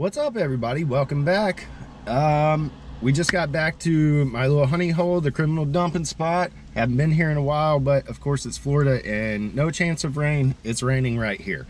What's up everybody? Welcome back. Um, we just got back to my little honey hole, the criminal dumping spot. Haven't been here in a while, but of course it's Florida and no chance of rain. It's raining right here.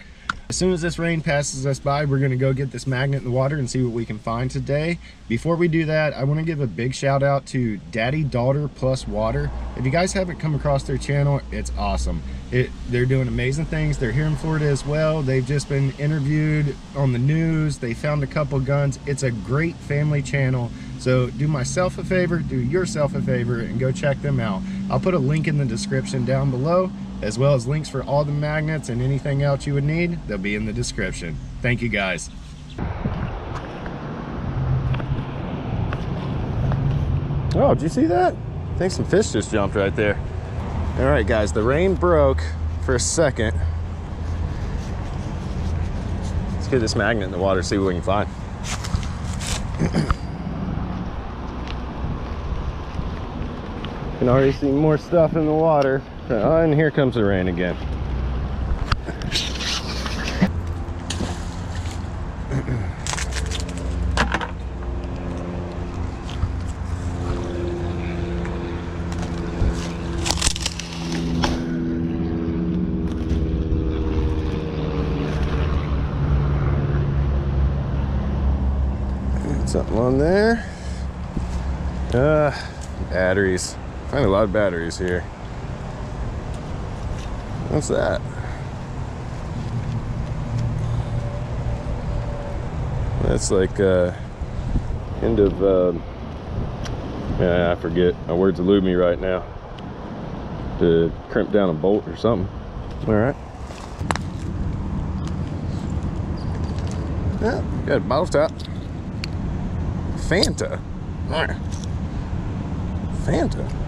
As soon as this rain passes us by, we're gonna go get this magnet in the water and see what we can find today. Before we do that, I wanna give a big shout out to Daddy Daughter Plus Water. If you guys haven't come across their channel, it's awesome. It, they're doing amazing things. They're here in Florida as well. They've just been interviewed on the news. They found a couple guns. It's a great family channel. So do myself a favor, do yourself a favor, and go check them out. I'll put a link in the description down below as well as links for all the magnets and anything else you would need. They'll be in the description. Thank you guys. Oh, did you see that? I think some fish just jumped right there. All right, guys, the rain broke for a second. Let's get this magnet in the water, see what we can find. can already see more stuff in the water. Oh, and here comes the rain again. Something on there. Uh, batteries. Find a lot of batteries here. What's that? That's like uh, end of, uh, yeah, I forget. My words elude me right now. To crimp down a bolt or something. All right. Yeah, got a bottle top. Fanta. All right. Fanta.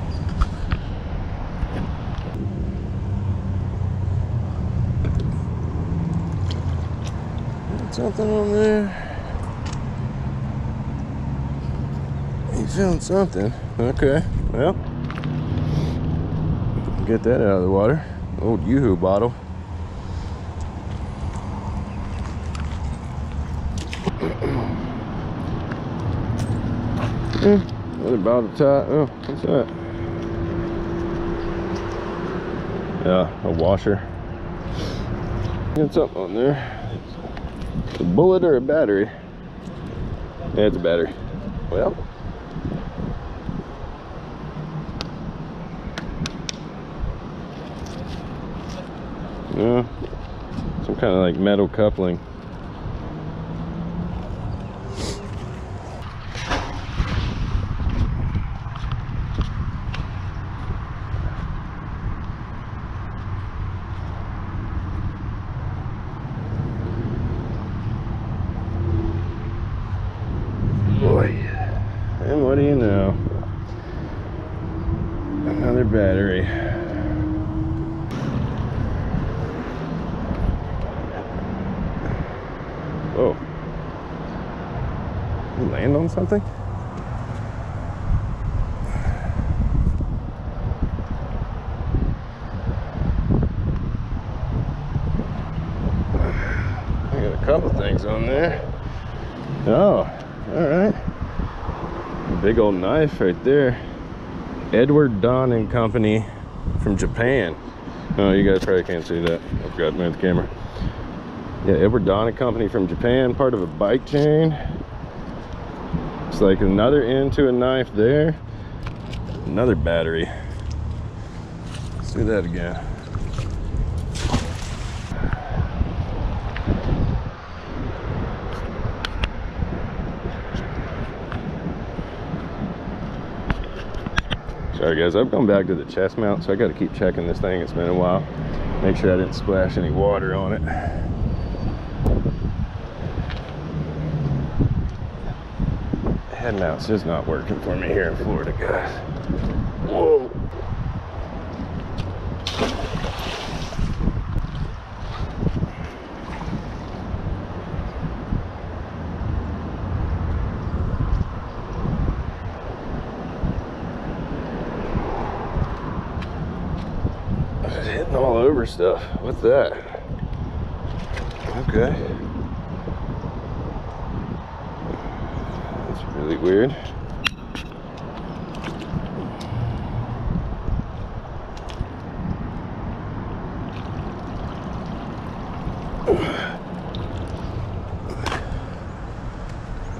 Something on there? He found something. Okay, well, get that out of the water. Old Yoo-Hoo bottle. Hmm, another bottle top. Oh, what's that? Yeah, a washer. Got something on there. A bullet or a battery? Yeah, it's a battery. Well. Yeah, some kind of like metal coupling. battery. Oh. Land on something? I got a couple things on there. Oh, all right. Big old knife right there. Edward Don and Company from Japan. Oh, you guys probably can't see that. I forgot to move the camera. Yeah, Edward Don and Company from Japan, part of a bike chain. Like another end to a knife there. Another battery. Let's do that again. Sorry guys, I've gone back to the chest mount, so I got to keep checking this thing. It's been a while. Make sure I didn't splash any water on it. Head mount's just not working for me here in Florida, guys. Whoa. Hitting all over stuff. What's that? Okay. Really weird.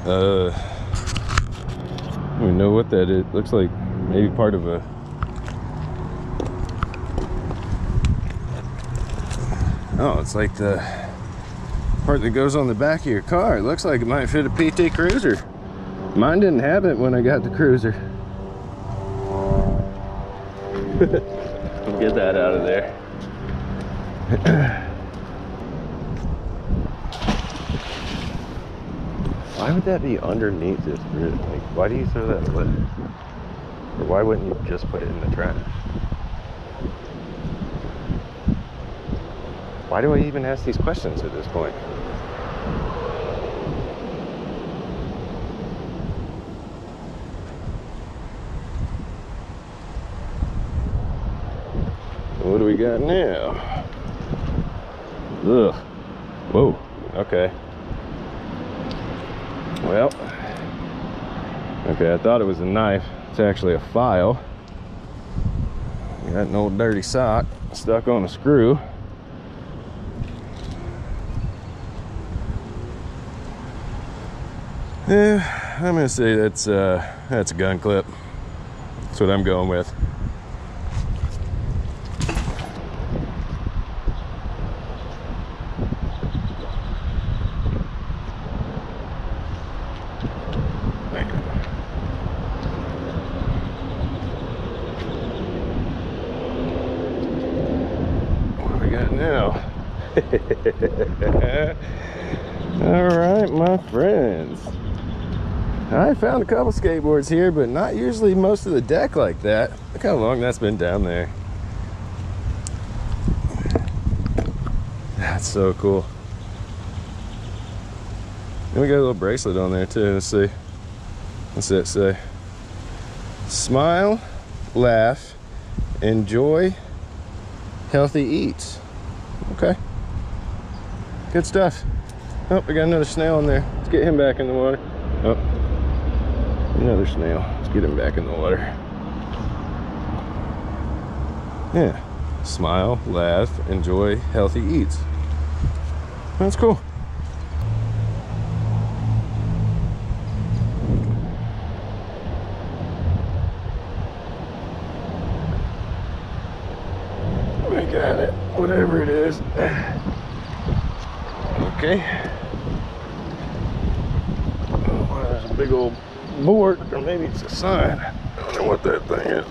Uh, even know what that is. Looks like maybe part of a. Oh, it's like the part that goes on the back of your car. It looks like it might fit a PT Cruiser. Mine didn't have it when I got the Cruiser. Get that out of there. Why would that be underneath this grid? Like, why do you throw that away? Or why wouldn't you just put it in the trash? Why do I even ask these questions at this point? What do we got now? Ugh. Whoa. Okay. Well, okay, I thought it was a knife. It's actually a file. Got an old dirty sock stuck on a screw. Yeah, I'm gonna say that's uh, that's a gun clip. That's what I'm going with. What do we got now? All right, my friends. I found a couple skateboards here, but not usually most of the deck like that. Look how long that's been down there. That's so cool. And we got a little bracelet on there too. Let's see. What's that say? Smile, laugh, enjoy, healthy eats. Okay. Good stuff. Oh, we got another snail in there. Let's get him back in the water. Oh, another snail. Let's get him back in the water. Yeah. Smile, laugh, enjoy, healthy eats. That's cool. We got it. Whatever it is. Okay. Oh, there's a big old board, or maybe it's a sign. I don't know what that thing is.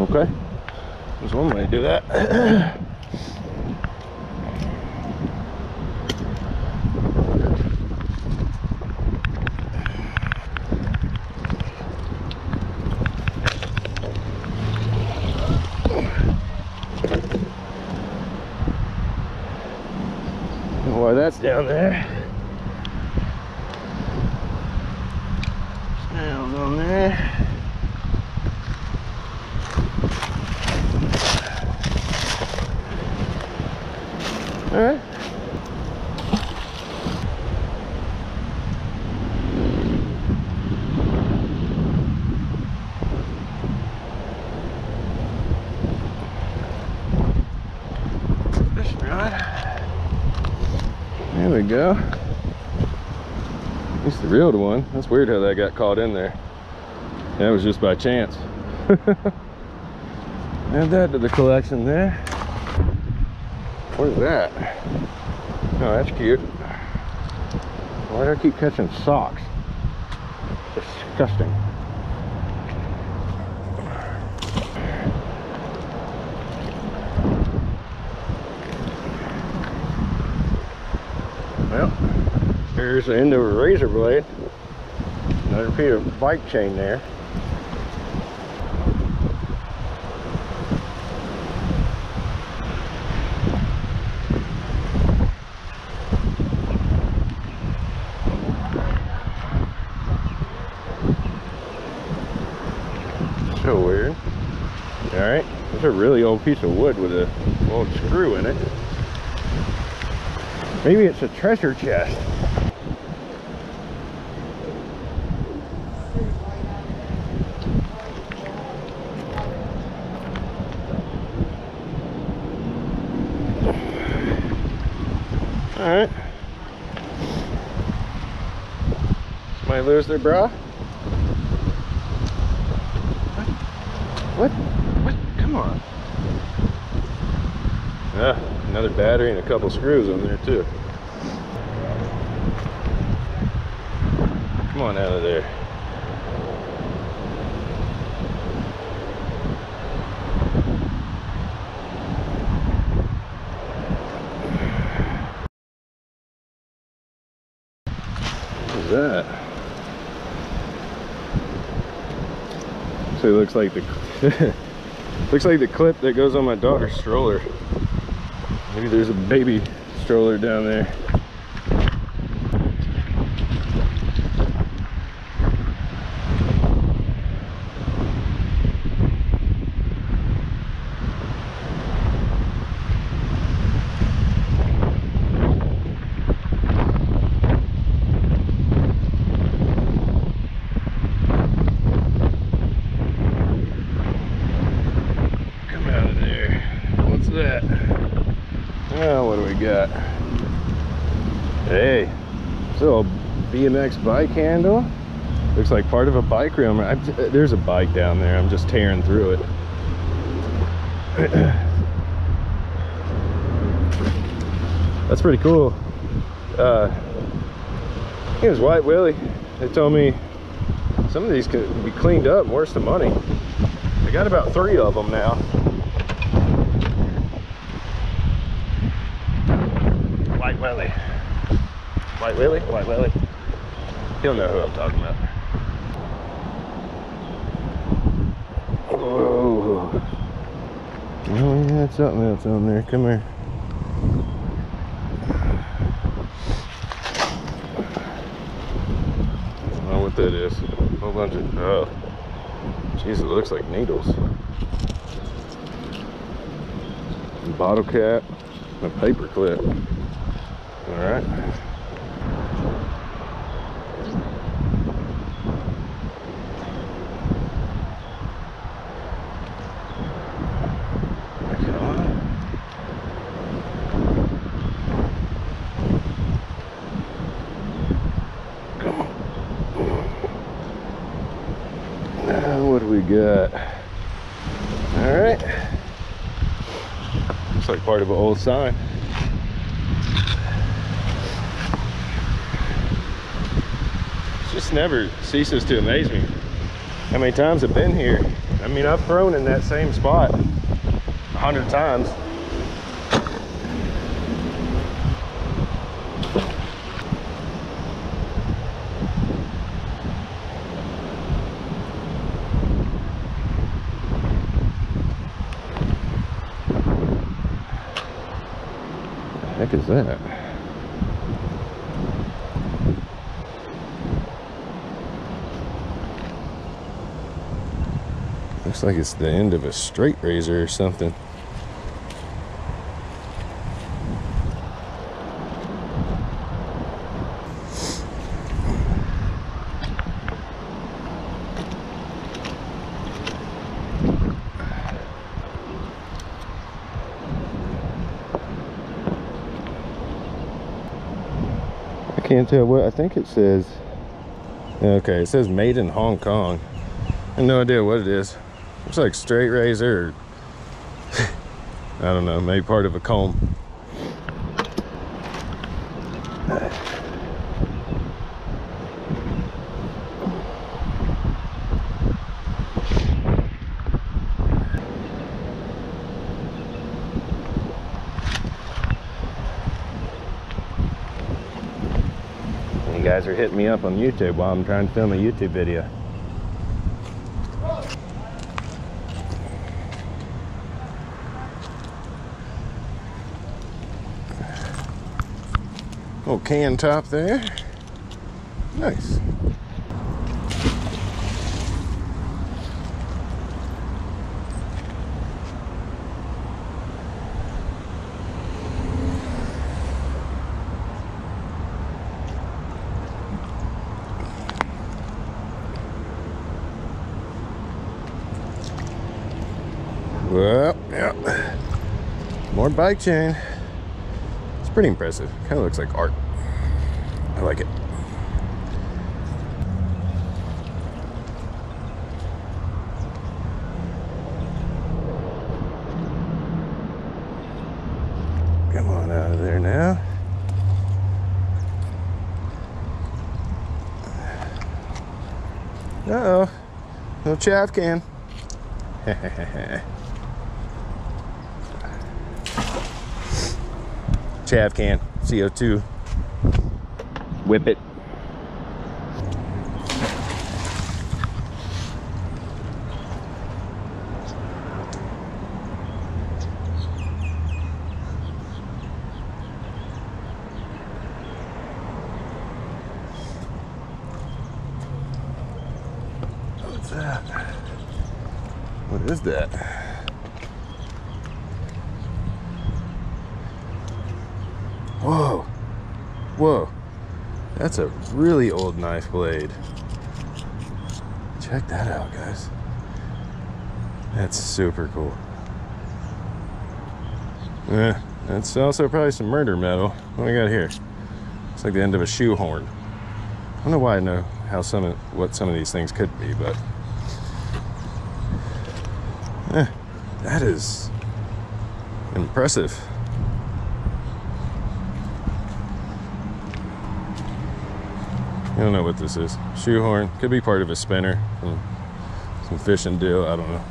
Okay. There's one way to do that. Why that's down there. Snails on there. All right. Fishing rod. There we go. Least the real one. That's weird how that got caught in there. That was just by chance. Add that to the collection there. What is that? Oh, that's cute. Why do I keep catching socks? Disgusting. Well, here's the end of a razor blade. Another piece of bike chain there. So weird. All right, there's a really old piece of wood with a old screw in it. Maybe it's a treasure chest. All right. Somebody lose their bra? What? What? Come on. Yeah, another battery and a couple screws on there too. Come on out of there. What is that? So it looks like the looks like the clip that goes on my daughter's stroller. Maybe there's a baby stroller down there. Come out of there. What's that? Oh, what do we got? Hey, it's a little BMX bike handle. Looks like part of a bike room. I, there's a bike down there. I'm just tearing through it. That's pretty cool. Uh, it was White Willie. They told me some of these could be cleaned up worth some money. I got about three of them now. White Willie. White Willie? White Willie. He'll know who I'm talking about. Oh, we had something else on there. Come here. I don't know what that is. A whole bunch of, uh, oh. Jeez, it looks like needles. Bottle cap, a paper clip. All right. Come on. Come on. Now, what do we got? All right. Looks like part of an old sign. It just never ceases to amaze me how many times I've been here. I mean, I've thrown in that same spot a hundred times. Heck is that? Looks like it's the end of a straight razor or something. Can't tell what I think it says. Okay, it says made in Hong Kong. I have no idea what it is. Looks like straight razor or I don't know, maybe part of a comb. Hitting me up on YouTube while I'm trying to film a YouTube video. Little can top there. Nice. Well, yeah. More bike chain. It's pretty impressive. Kind of looks like art. I like it. Come on out of there now. Uh-oh. No chaff can. chav can CO2 whip it What's that? What is that? Whoa. Whoa. That's a really old knife blade. Check that out, guys. That's super cool. Yeah, that's also probably some murder metal. What do we got here? It's like the end of a shoehorn. I don't know why I know how some of what some of these things could be, but eh, that is impressive. I don't know what this is. Shoehorn. Could be part of a spinner from some fishing deal. I don't know.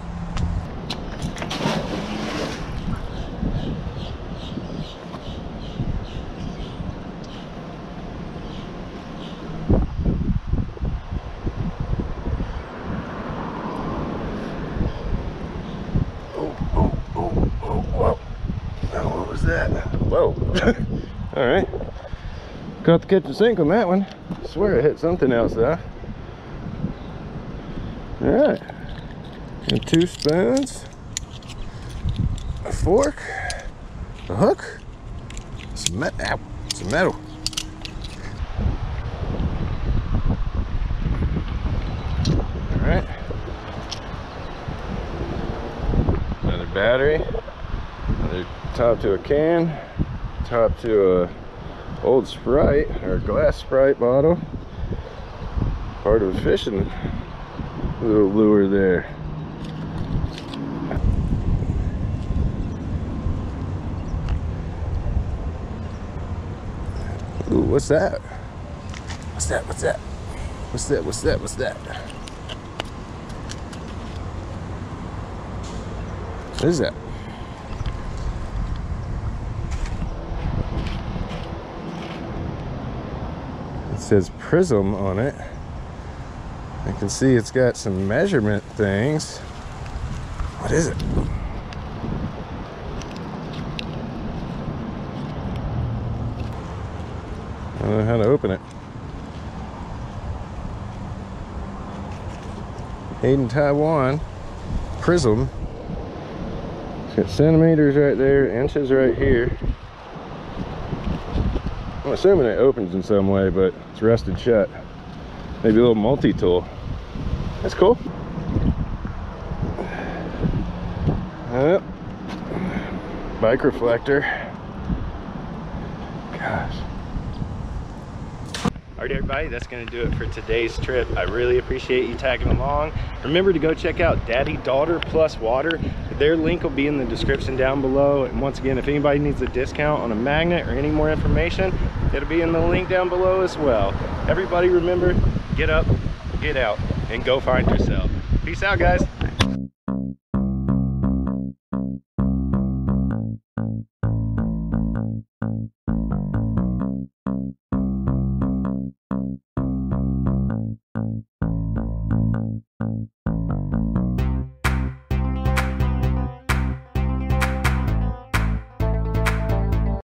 Oh, oh, oh, oh, oh whoa. What was that? Whoa. All right. Got the kitchen sink on that one. I swear I hit something else though. All right. And two spoons, a fork, a hook, some, some metal. All right. Another battery, another top to a can, top to a old Sprite or glass Sprite bottle. Part of a fishing little lure there. Ooh, what's that? What's that? What's that? What's that? What's that? What's that? What is that? Says prism on it. I can see it's got some measurement things. What is it? I don't know how to open it. Made in Taiwan. Prism. It's got centimeters right there, inches right here. I'm assuming it opens in some way, but it's rusted shut. Maybe a little multi-tool. That's cool. Yep. Bike reflector. Gosh. All right, everybody, that's going to do it for today's trip. I really appreciate you tagging along. Remember to go check out Daddy Daughter Plus Water. Their link will be in the description down below. And once again, if anybody needs a discount on a magnet or any more information, it'll be in the link down below as well. Everybody remember, get up, get out, and go find yourself. Peace out, guys.